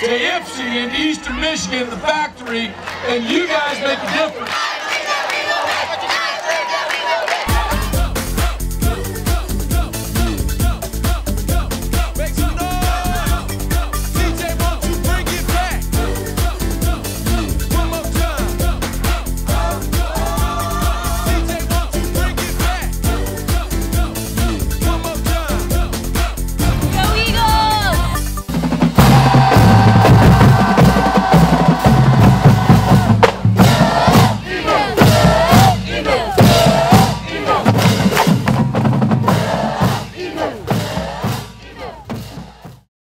to Ipsy in Eastern Michigan, the factory, and you guys make a difference.